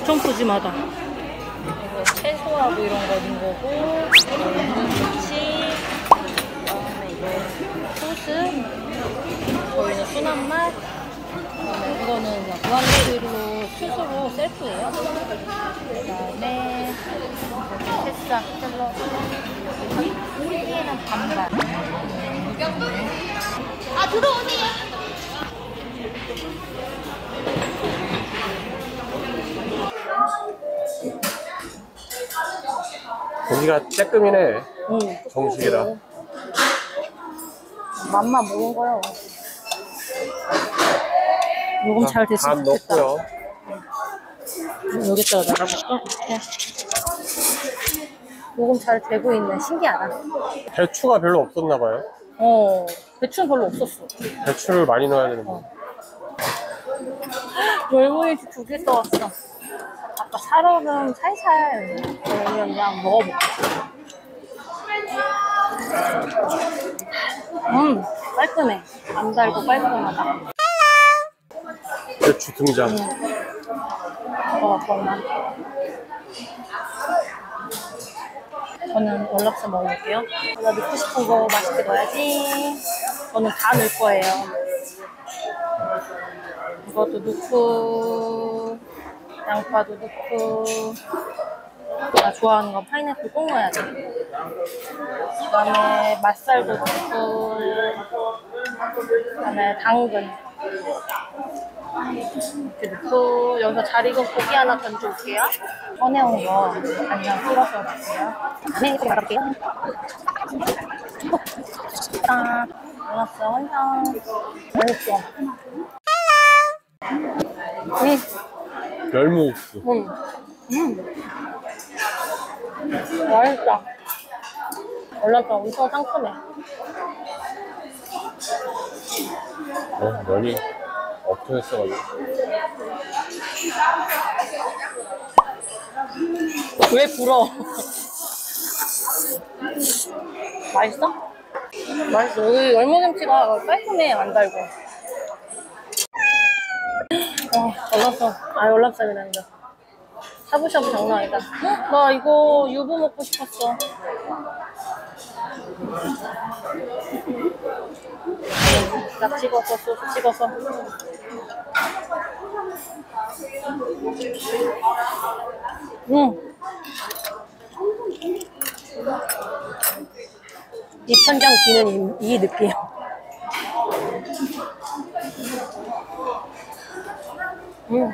엄청 푸짐하다. 이거 채소하고 이런 거 넣은 거고, 김치, 그다음에 이거 소스, 저희는 순한 맛, 그다음에 이거는 그냥 무한리필로 스스로 셀프예요. 그다음에 새싹 샐러드, 우리에는 반반. 아 들어오세요. 고기가 쬐끔이네. 응. 정식이라. 맛만 먹은 거요. 요금 잘 됐으면 좋겠다. 넣고요. 여기다가 나가볼까? 요금 잘 되고 있네. 신기하다. 배추가 별로 없었나 봐요. 어, 배추는 별로 없었어. 배추를 많이 넣어야 되는데. 열무김치 두개 써왔어. 아까 살얼음 살살 그냥 먹어볼게. 음, 깔끔해. 안 달고 깔끔하다. 배추 등장. 어, 잠깐만. 저는 월락사 먹어볼게요. 나 넣고 싶은 거 맛있게 넣어야지. 저는 다 넣을 거예요. 이것도 넣고, 양파도 넣고, 나 좋아하는 건 파인애플 꼭 넣어야 돼. 그 다음에 맛살도 넣고, 그 다음에 당근. 이렇게 넣고 여기서 잘 익은 고기 하나 던져올게요. 꺼내온 거 간장 풀어서 넣을게요. 네, 이렇게 말아볼게요. 딱 넣었어, 완성. 맛있어. 음, 열무국수. 음, 음. 맛있다. 올라가 엄청 상큼해. 어, 면이 엎혀있어가지고. 왜 불어? 맛있어? 맛있어. 여기 열무김치가 깔끔해, 안 달고. 와, 연락사. 아, 연락사이란다. 샤브샤브 장난 아니다. 헉, 나 이거 유부 먹고 싶었어. 딱 찍어서, 소스 찍어서. 음. 입천장 기는 이, 이 느낌. 음.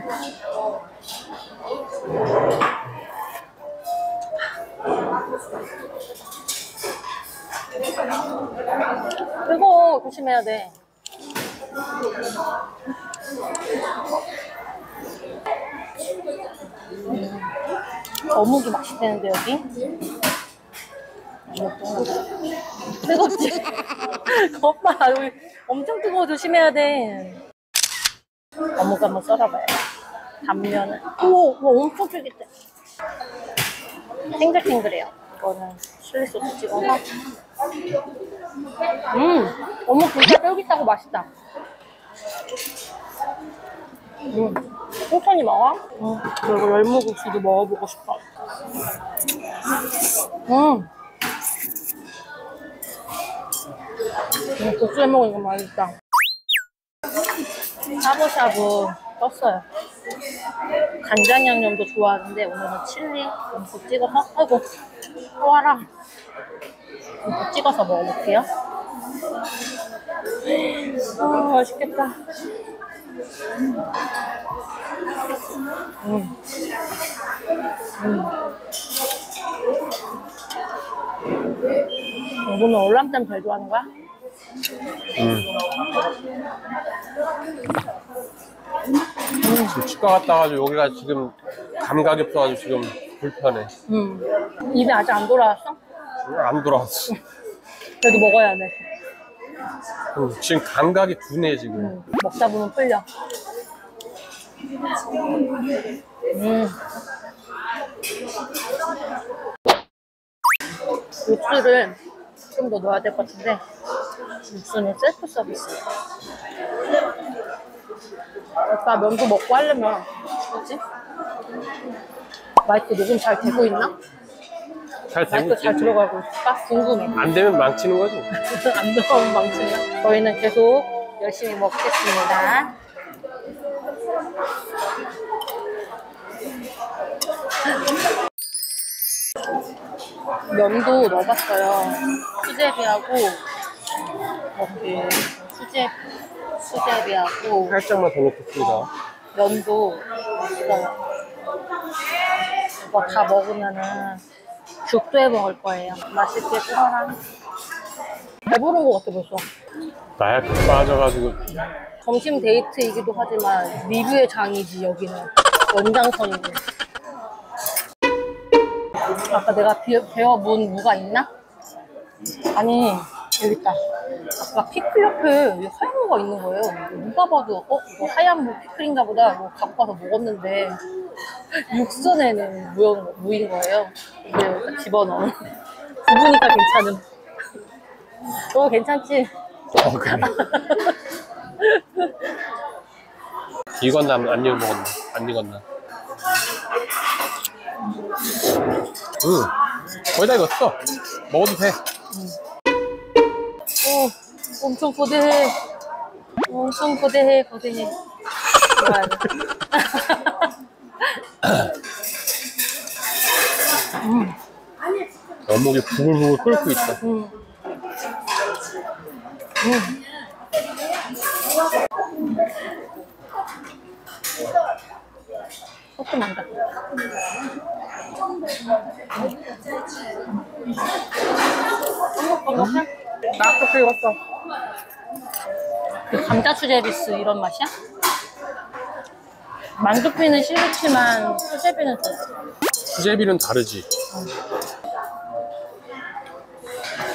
이거 조심해야 돼. 어묵이 맛있대는데 여기? 뜨겁지? 여기 엄청 뜨거워 조심해야 돼 어묵 한번 썰어봐요 단면은 오, 오 엄청 쫄깃해 탱글탱글해요 이거는 칠리 소스 찍어서 음 어묵 진짜 쫄깃하고 맛있다 음, 천천히 먹어. 음, 그리고 열무국수도 먹어보고 싶어. 음. 음, 국수에 먹으니까 맛있다. 샤브샤브 떴어요. 간장 양념도 좋아하는데 오늘은 칠리 듬뿍 찍어서 아이고 또 와라 듬뿍 찍어서 먹어볼게요. 아 맛있겠다. 음. 음. 너는 올람쌈 제일 좋아하는 거야? 음. 지금 치과 갔다 와가지고 여기가 지금 감각이 없어가지고 지금 불편해. 음. 입에 아직 안 돌아왔어? 안 돌아왔어. 그래도 먹어야 돼. 음, 지금 감각이 둔해 지금. 음. 먹다 보면 풀려. 음. 육수를 좀 더 넣어야 될 것 같은데 육수는 셀프 서비스 오빠 면도 먹고 하려면 그렇지? 마이크 녹음 잘 되고 있나? 잘 되고 마이크 있지. 잘 들어가고 있을까? 궁금해. 안 되면 망치는 거지. 안 들어가면 망치냐? 저희는 계속 열심히 먹겠습니다. 면도 넣어봤어요. 수제비하고 이렇게 수제 수제비하고 살짝만 더 넣겠습니다. 면도 맛있어요. 이거 다 먹으면은 죽도 해 먹을 거예요. 맛있게 끓어라. 배부른 것 같아 벌써. 나약해 빠져가지고 점심 데이트이기도 하지만 리뷰의 장이지 여기는 연장선이고. 아까 내가 비- 배워본 무가 있나? 아니 여기 있다. 아까 피클 옆에 여기 하얀 무가 있는 거예요. 누가 봐도 어 이거 하얀 무 피클인가 보다. 뭐 갖고 와서 먹었는데 육선에는 무인, 무인 거예요. 이제 여기다 집어넣은. 부부니까 괜찮음. 너 괜찮지? 어, 그래. 익었나 안 익어먹었나? 안 익었나? 응 거의 다 익었어 먹어도 돼 오, 엄청 거대해. 엄청 거대해, 거대해. 좋아요. 어묵이 부글부글 끓고 있어 음. 음. 소금 난다. 딱 익었어 그 감자 수제비스 이런 맛이야? 만두피는 싫지만 수제비는 좋아. 수제비는 다르지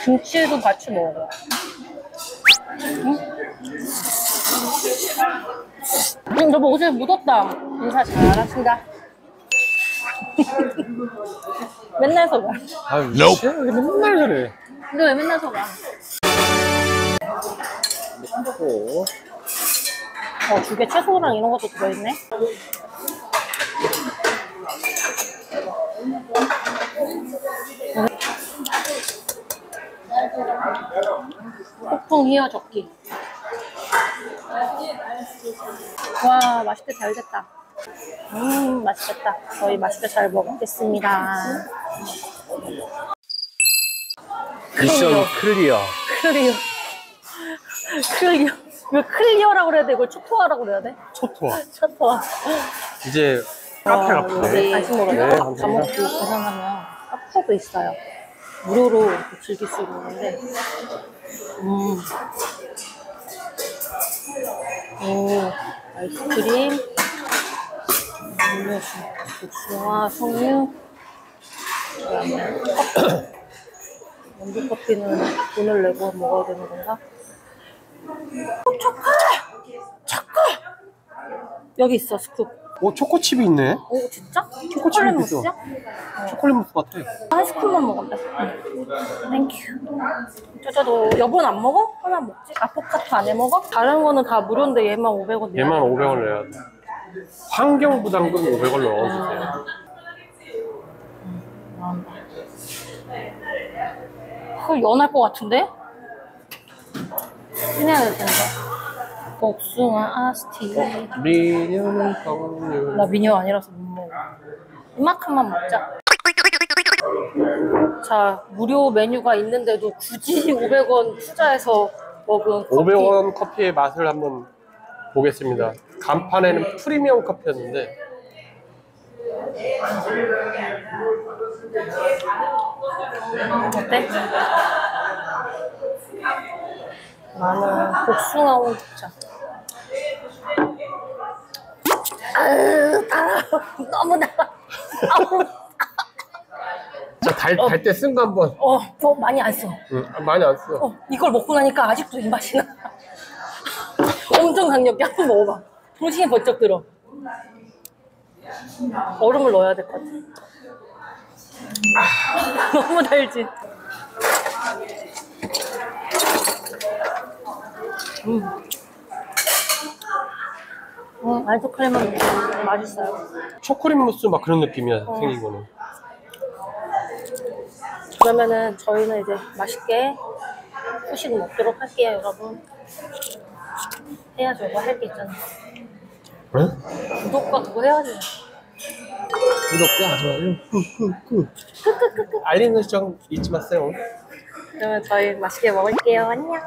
김치도 같이 먹어. 응? 응, 너뭐 옷에 묻었다. 인사 잘하신다. 맨날 서가. 아유 nope. 맨날 그래 근데 왜 맨날 서가? 또 어, 죽에 채소랑 이런 것도 들어있네. 폭풍 휘어젓기. 와, 맛있게 잘 됐다. 음, 맛있겠다. 저희 맛있게 잘 먹겠습니다. mission clear clear. clear. 왜 clear라고 그래야 돼? 이걸 초토화라고 그래야 돼? 초토화 초토화. 이제 카페 어, 앞에 여기 간식 먹으러 네, 밥. 먹고 계산하면 카페도 있어요. 무료로 이렇게 즐길 수 있는데, 음, 오, 아이스크림, 음료수, 복숭아, 석류, 그다음에 커피. 원두 커피는 돈을 내고 먹어야 되는 건가? 어, 초코! 초코! 여기 있어, 스쿱. 오 초코칩이 있네 오 진짜? 초콜릿 있어. 무스야? 초콜릿 무스 같아 아이스크림만 먹었다. 응. Thank you. 저저도 여분 안 먹어? 하나 먹지? 아포가토 안 해 먹어? 다른 거는 다 무료인데 얘만 500원. 얘만 500원 내야 돼 환경부담금 500원 넣어주세요 나온다. 그 연할 것 같은데? 해야 될 텐데. 복숭아 아스티. 미녀는 성류 나 미녀 아니라서 못 먹어. 이만큼만 먹자. 자, 무료 메뉴가 있는데도 굳이 500원 투자해서 먹은 커피. 500원 커피의 맛을 한번 보겠습니다. 간판에는 프리미엄 커피였는데 어때? 나는 복숭아 홍차. 달아. 너무 달아. 아우. 달때 쓴 거 한번 어, 어, 많이 안 써. 응, 많이 안 써. 어, 이걸 먹고 나니까 아직도 이 맛이 나. 엄청 강력해. 한번 먹어봐. 정신이 번쩍 들어. 얼음을 넣어야 될 것 같아. 아, 너무 달지. 음. 음, 아이스크림은 맛있어요. 초콜릿 무스 막 그런 느낌이야 어. 생긴 거는. 그러면은 저희는 이제 맛있게 후식 먹도록 할게요, 여러분. 해야죠. 이거 할게 있잖아. 응? 구독과 그거 해야지. 구독과 좋아요 꾹꾹꾹 알림 설정 잊지 마세요. 그러면 저희 맛있게 먹을게요. 안녕.